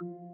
you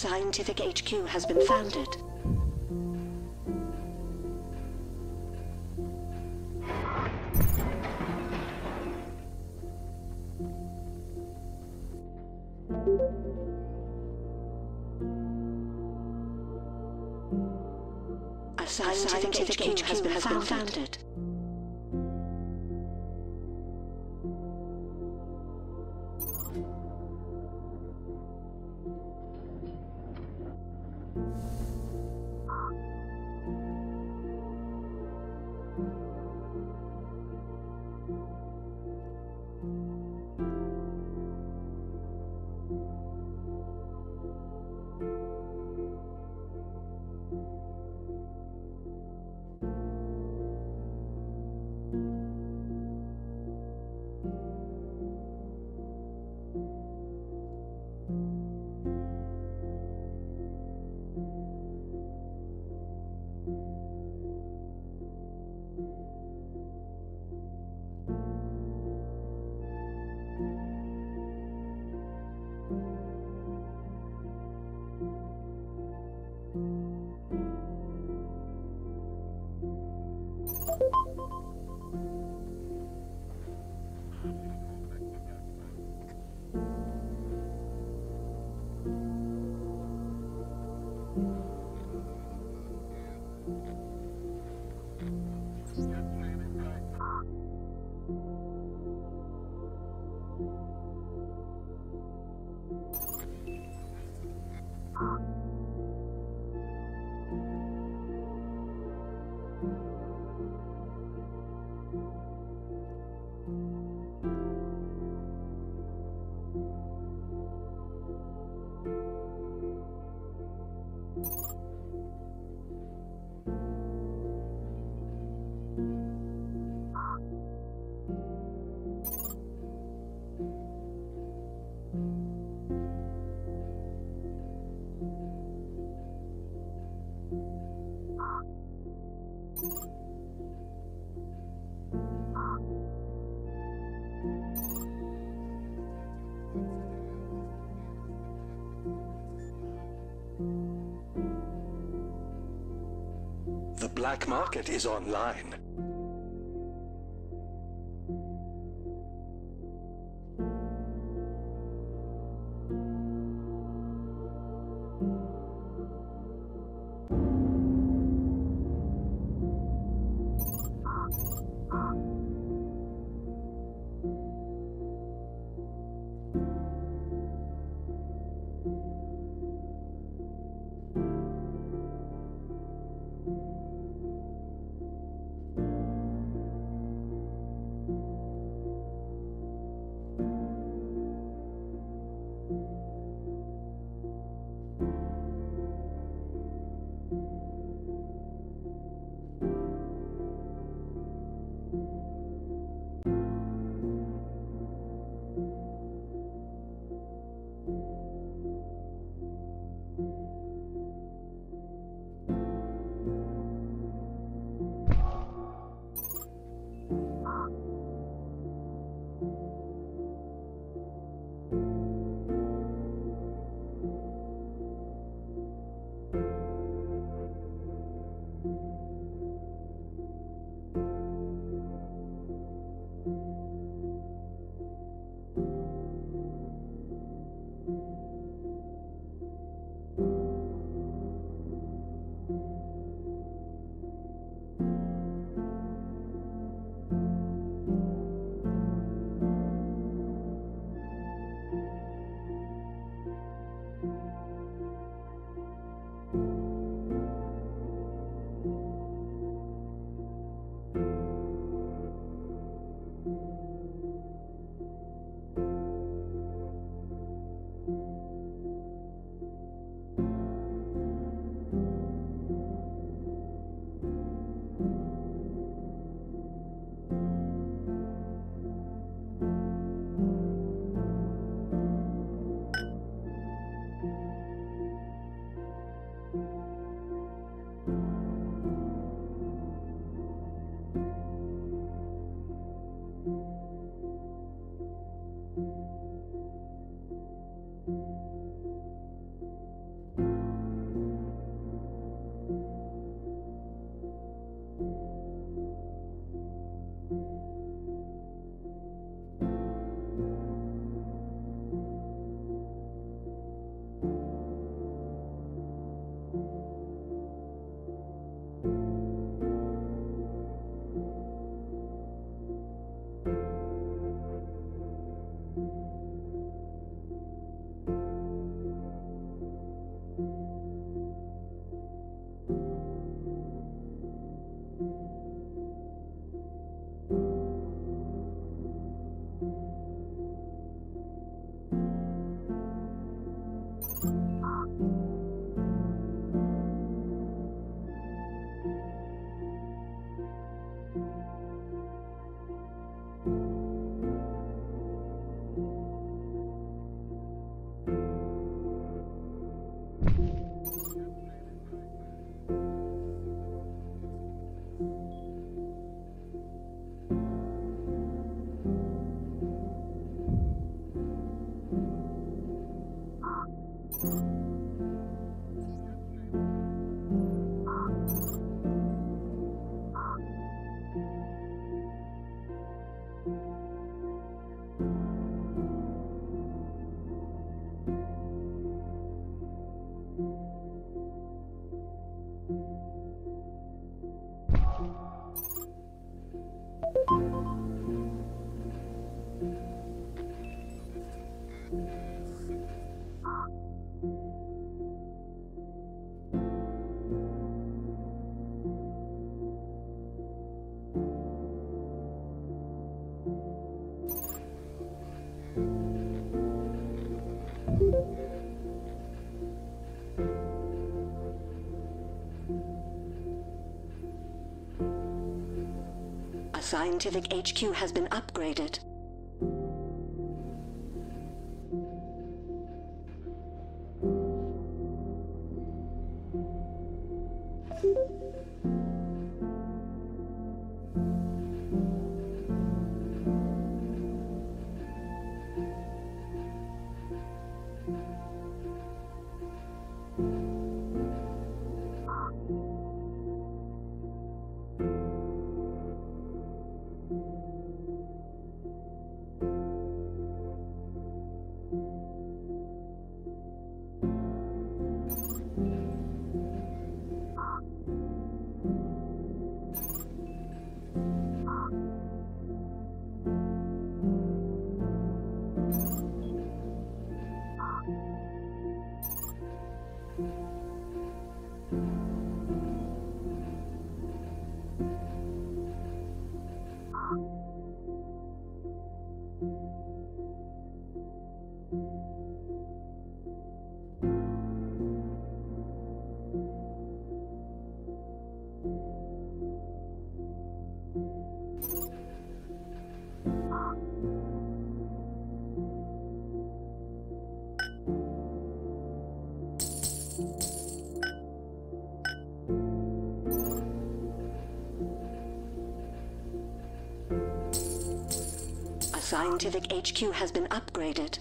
scientific HQ has been founded. A scientific, HQ, has been founded. The black market is online. Scientific HQ has been upgraded. Scientific HQ has been upgraded.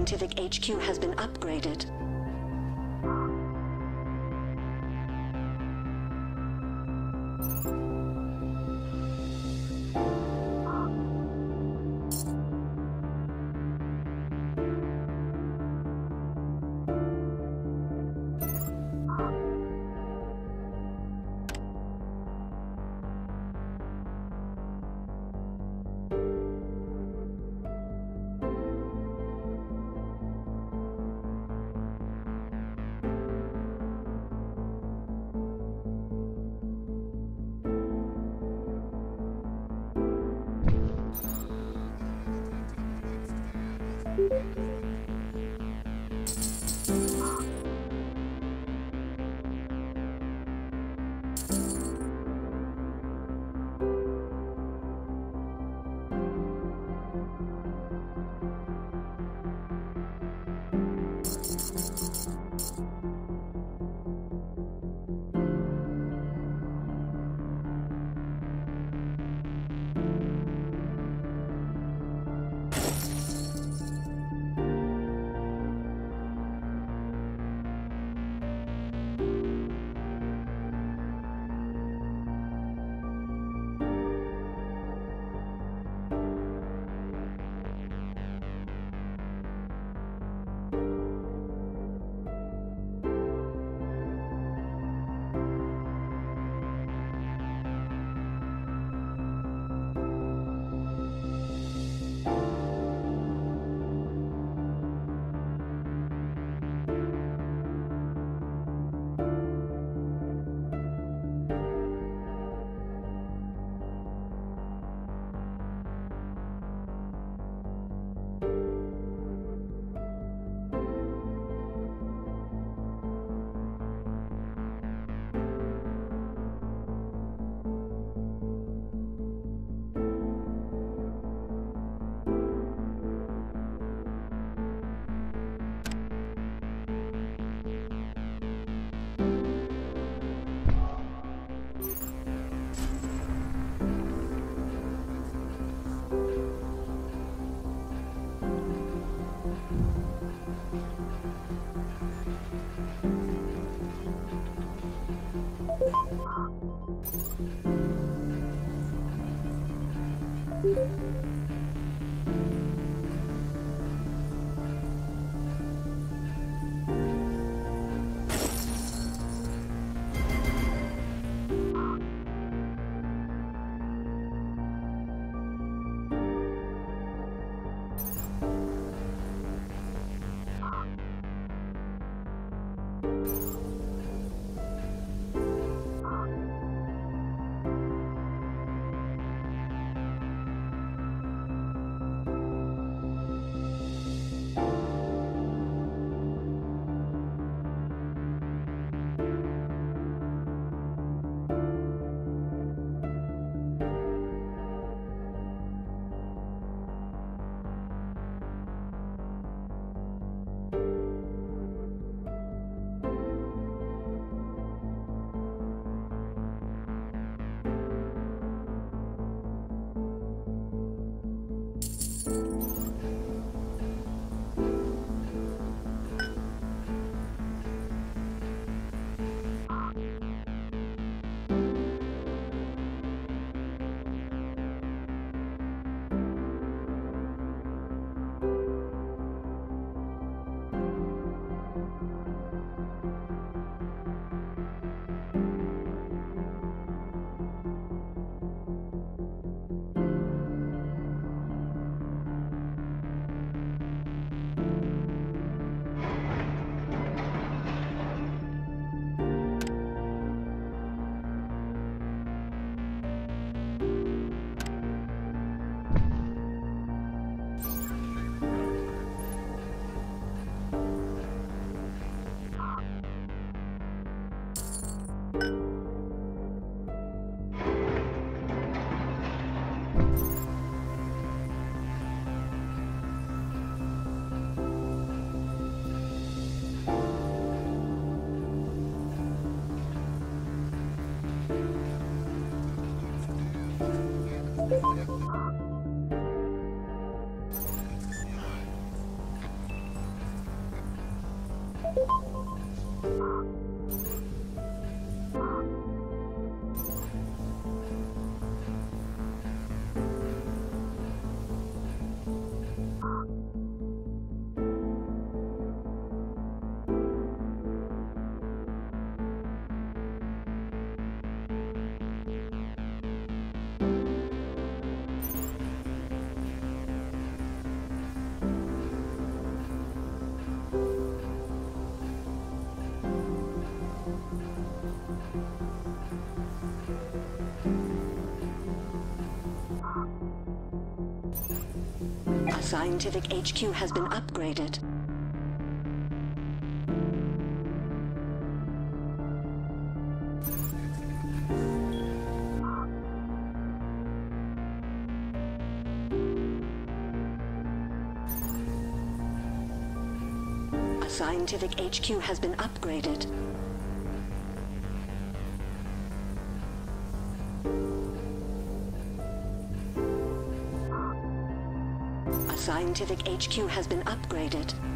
Scientific HQ has been upgraded. Scientific HQ has been upgraded. A scientific HQ has been upgraded. Scientific HQ has been upgraded.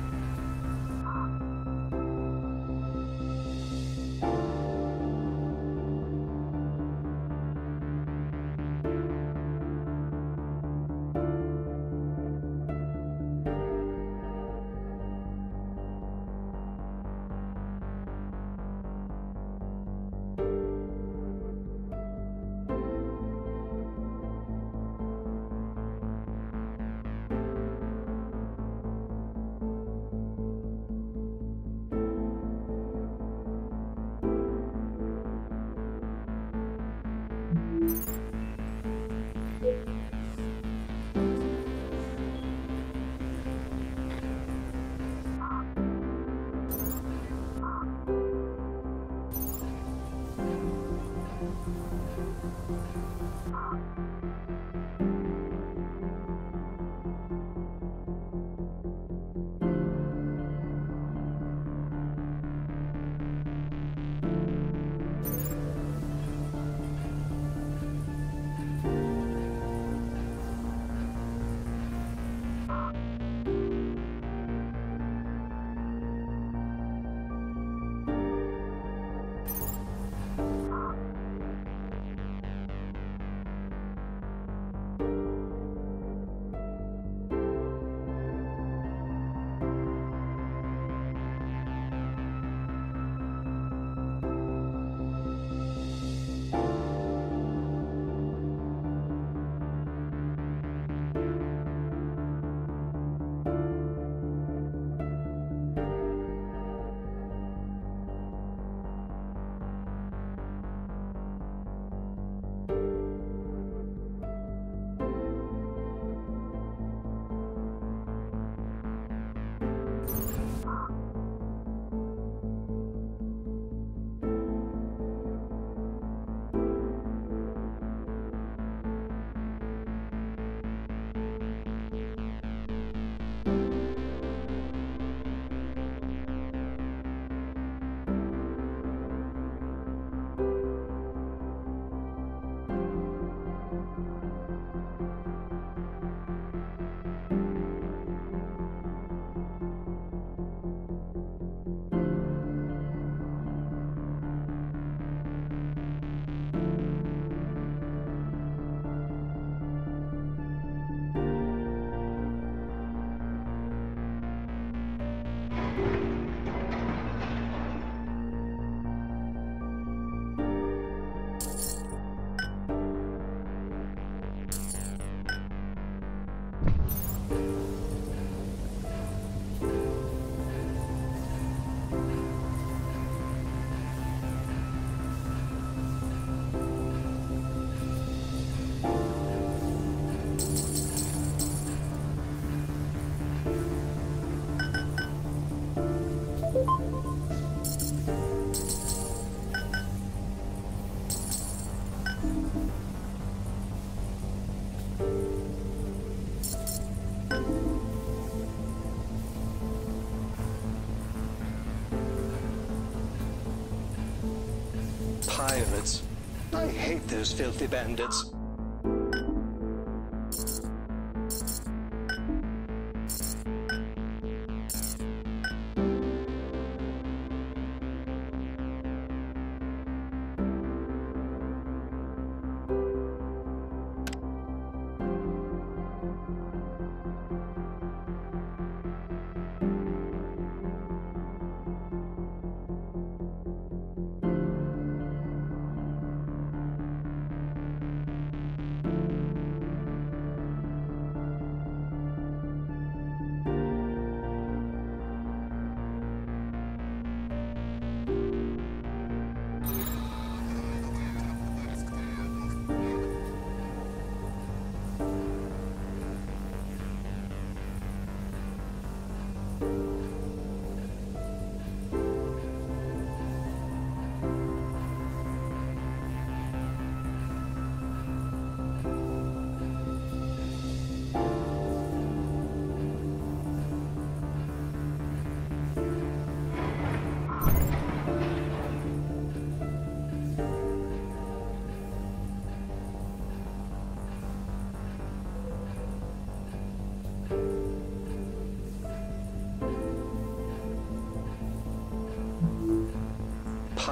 Those filthy bandits.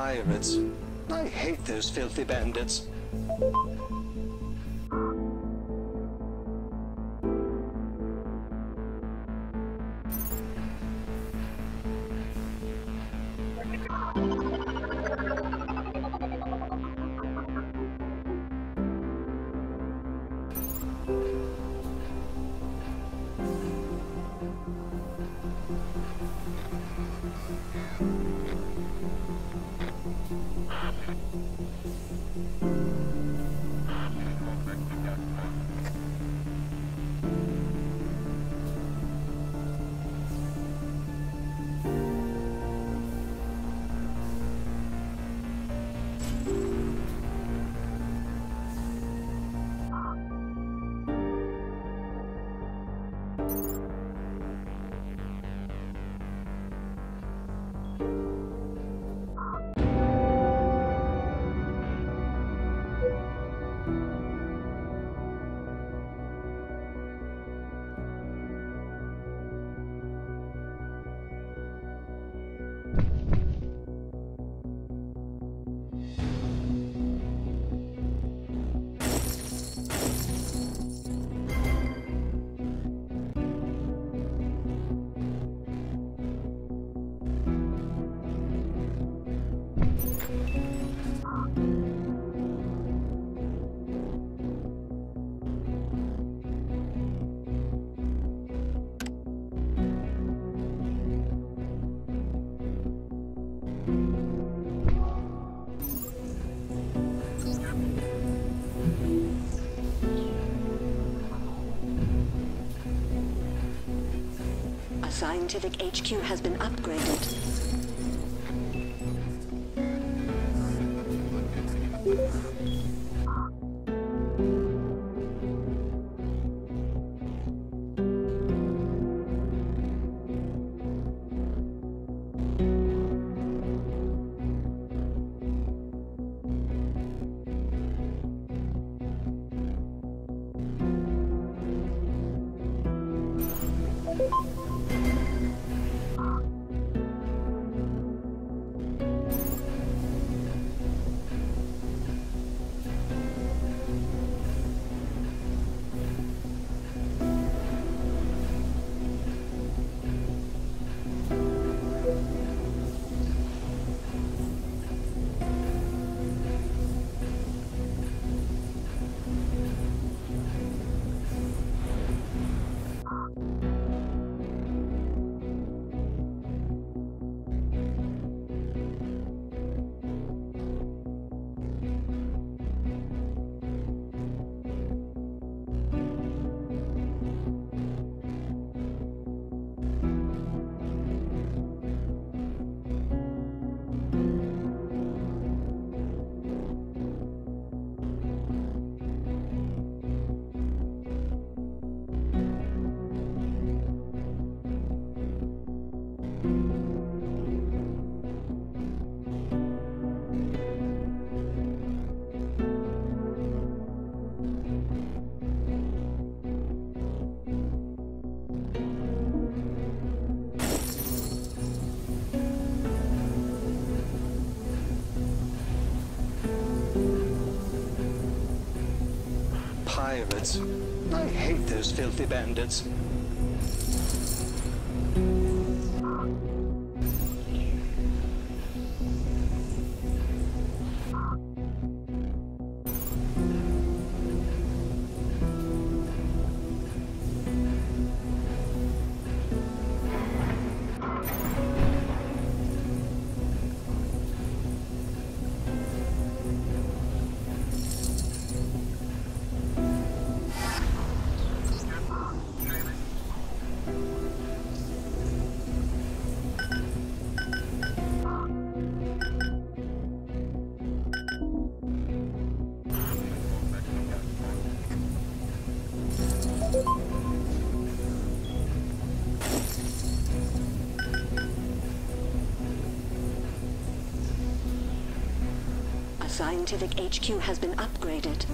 Pirates. I hate those filthy bandits. Scientific HQ has been upgraded. Pirates. I hate those filthy bandits. Scientific HQ has been upgraded.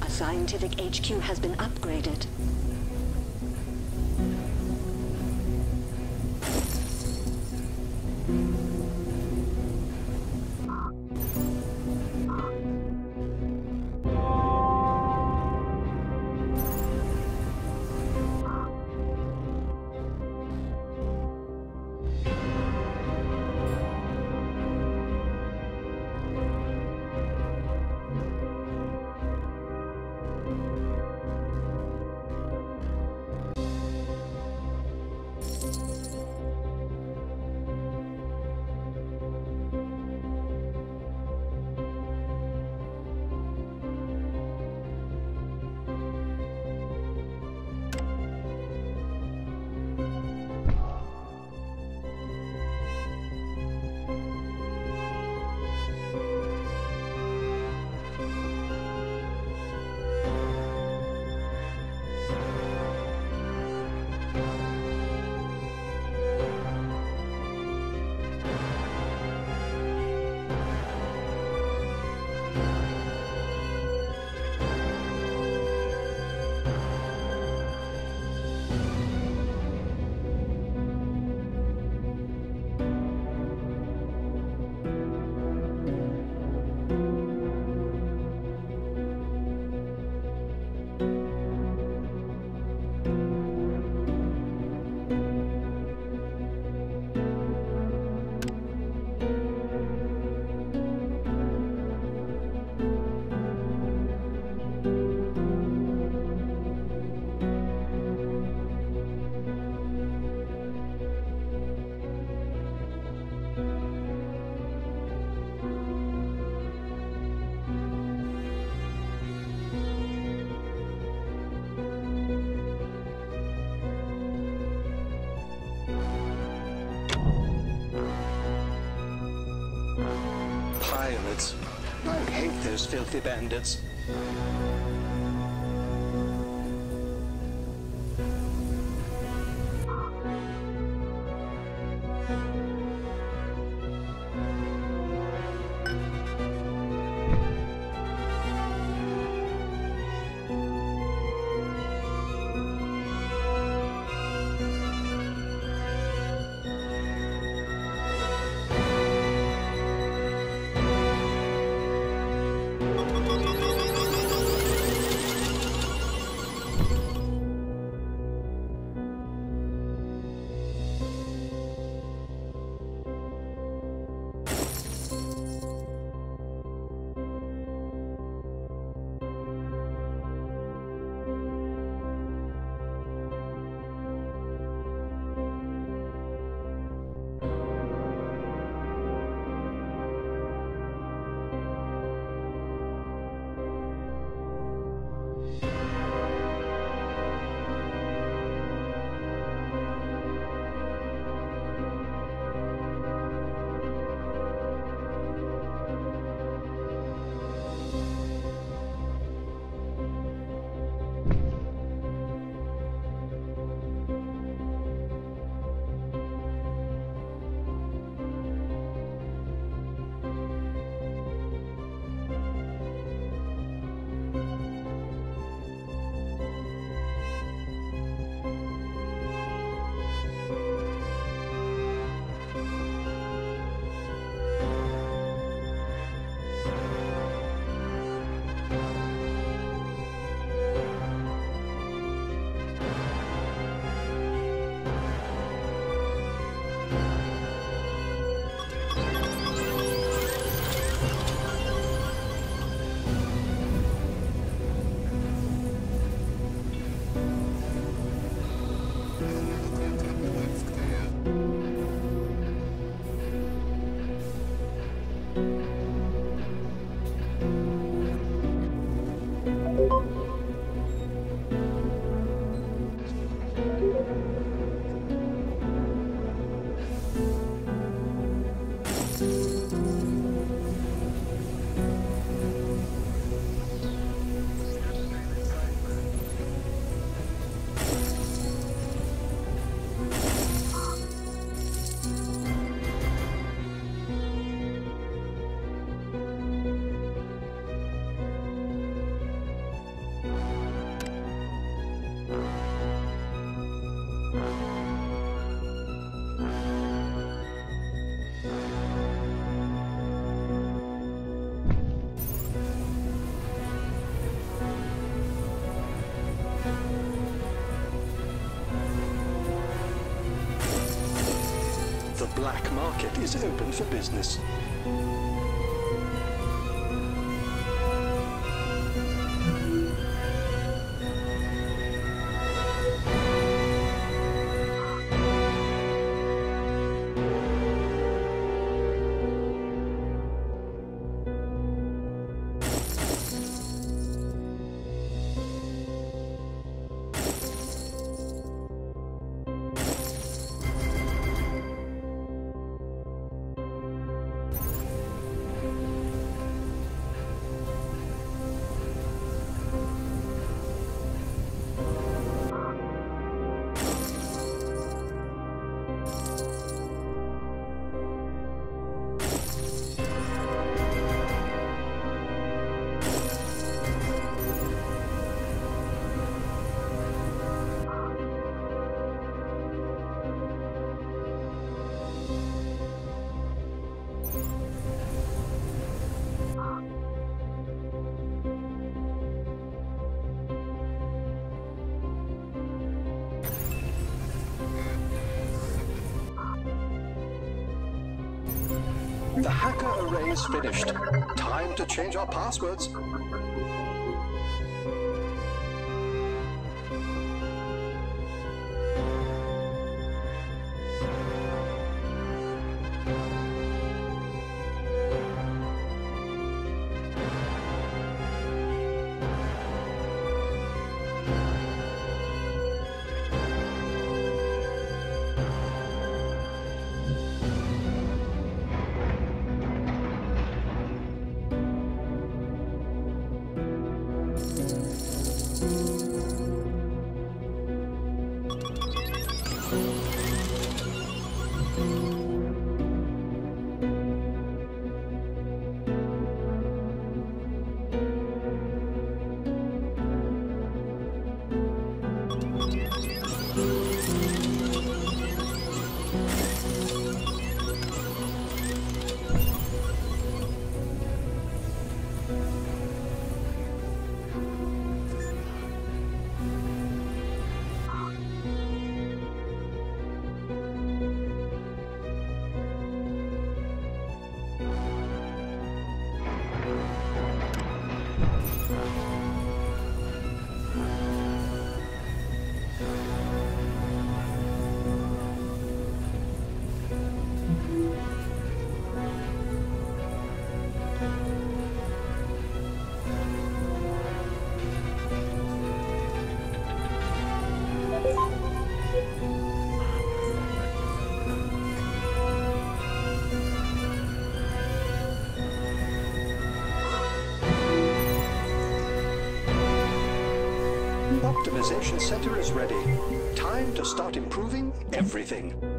A scientific HQ has been upgraded. Filthy bandits. Is open for business. Array is finished. Time to change our passwords. Optimization center is ready. Time to start improving everything.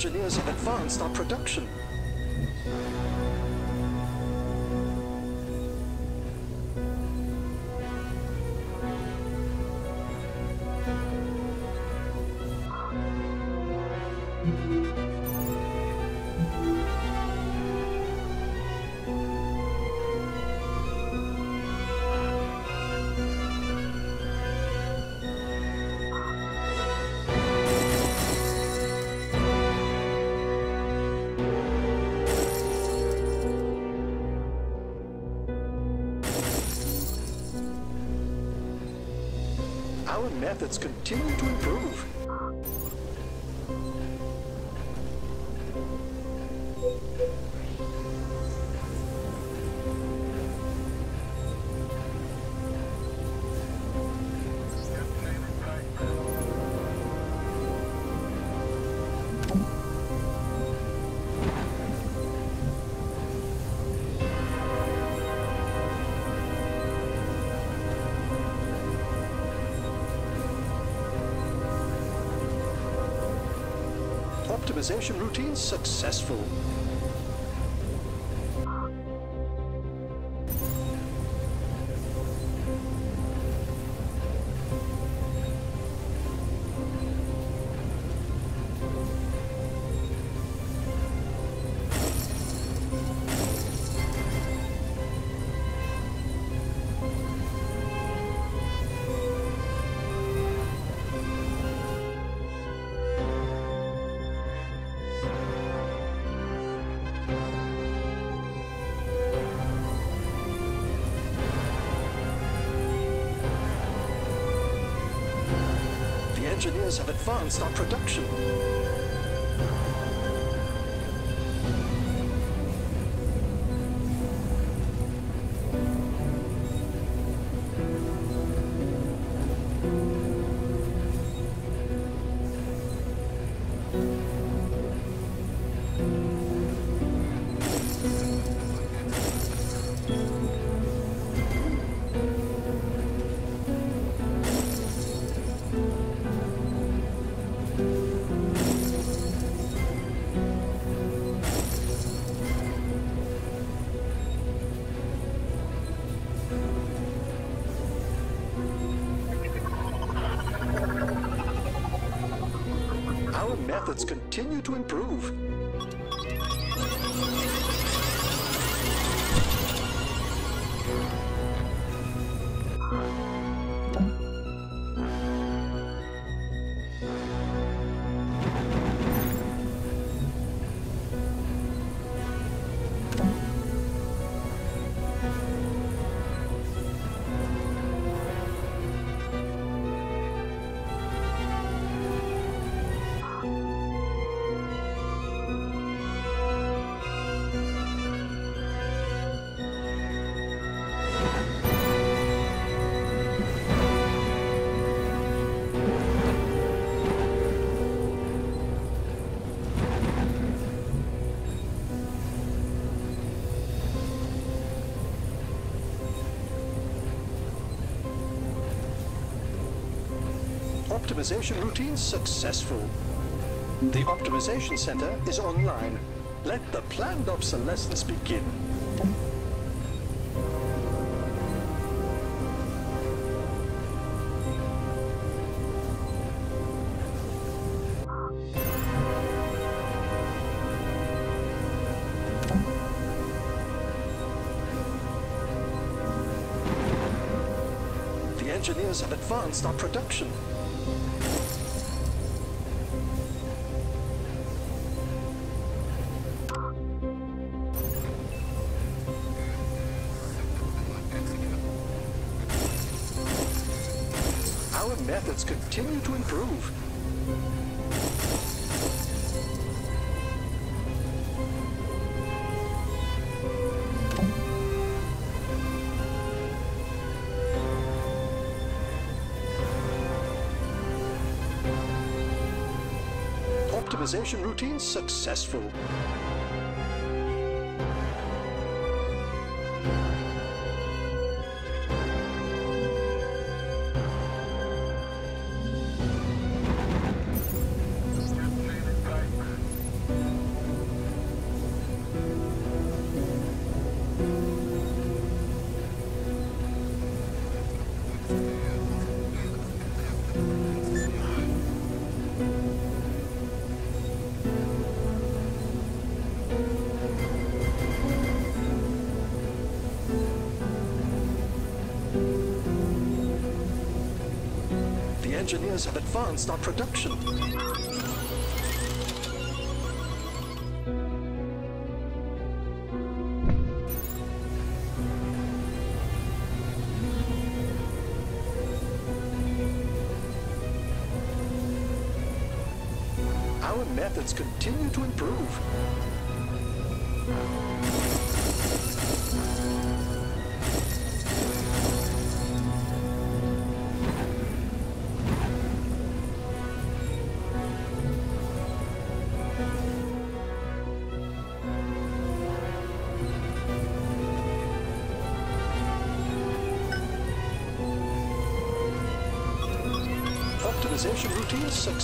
Engineers have advanced our production. Our methods continue to improve. Optimization routine successful. Engineers have advanced our production. Optimization routine successful. The optimization center is online. Let the planned obsolescence begin. The engineers have advanced our production. Continue to improve. Optimization routine successful. Engineers have advanced our production. Our methods continue to improve.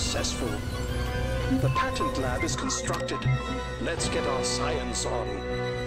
Successful. The patent lab is constructed. Let's get our science on.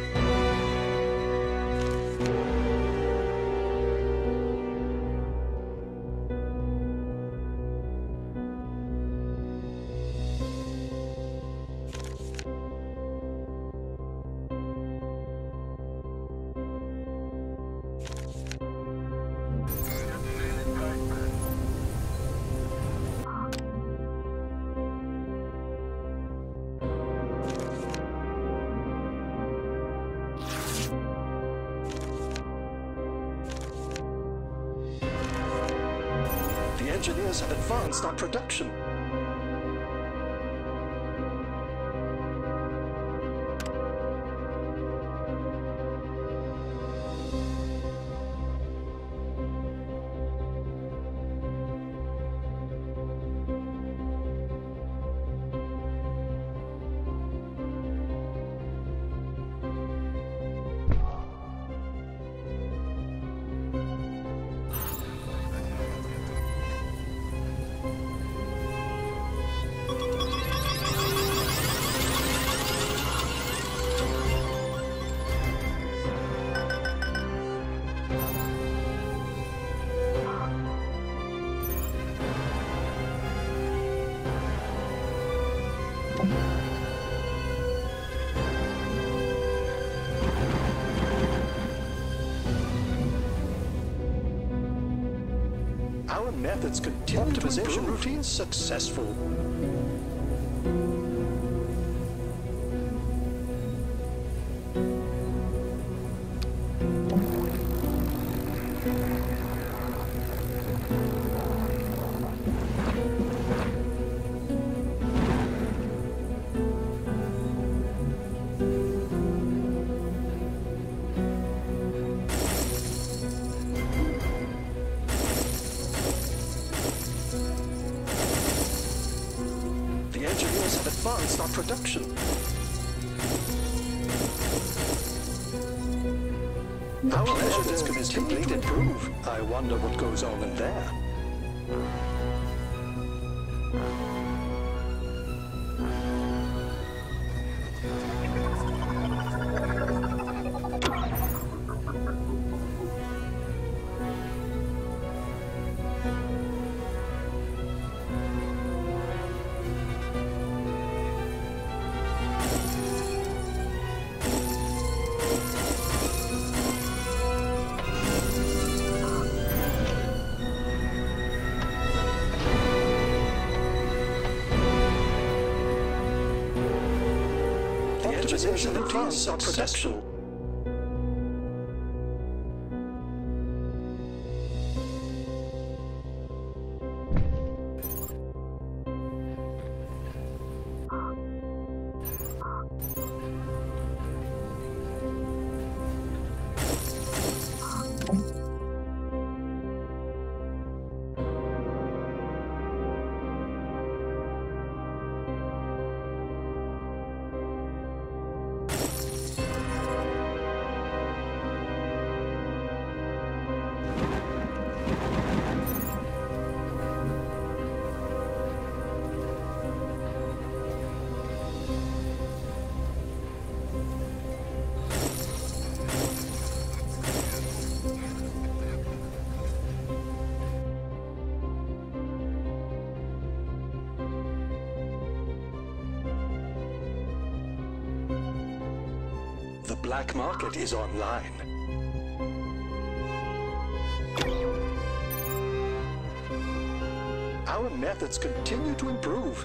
Advanced our production. Methods continue Optimization routine successful. I wonder what goes on in there. The optimization routines are successful. Black market is online. Our methods continue to improve.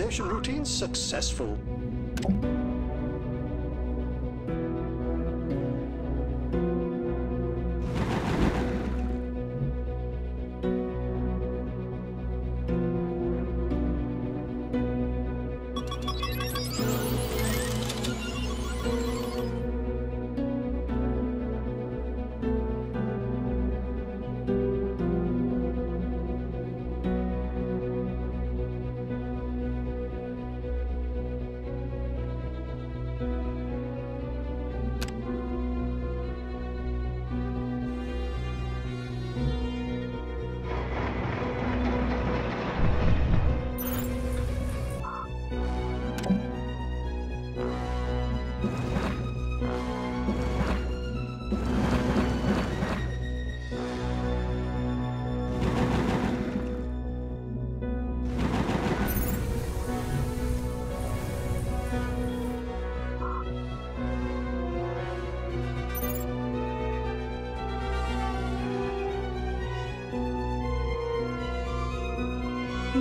Routines successful.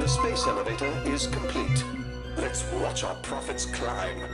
The space elevator is complete. Let's watch our profits climb.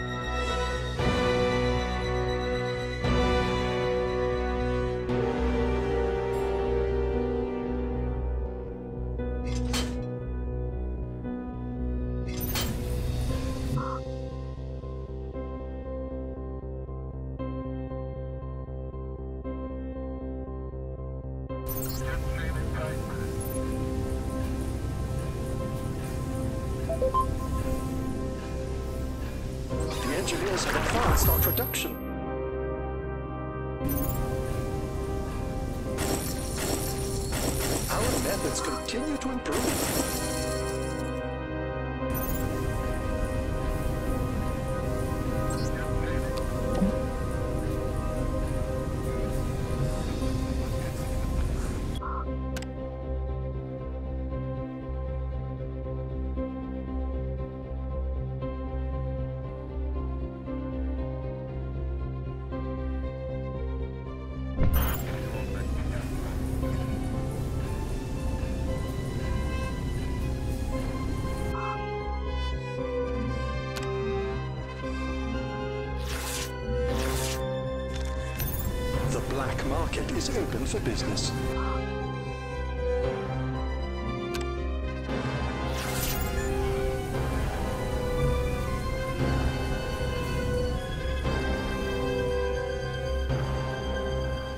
Open for business.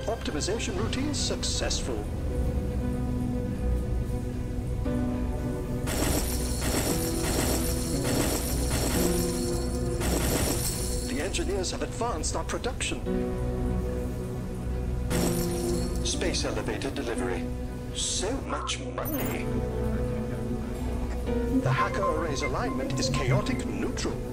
Optimization routines successful. The engineers have advanced our production. Space elevator delivery. So much money. The hacker array's alignment is chaotic neutral.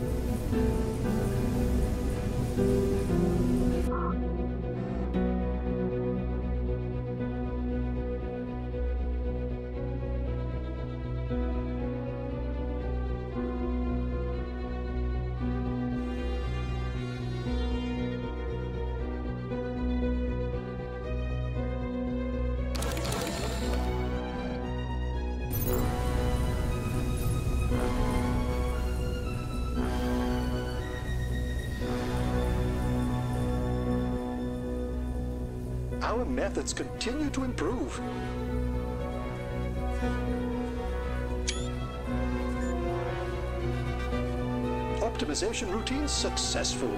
Methods continue to improve. Optimization routines successful.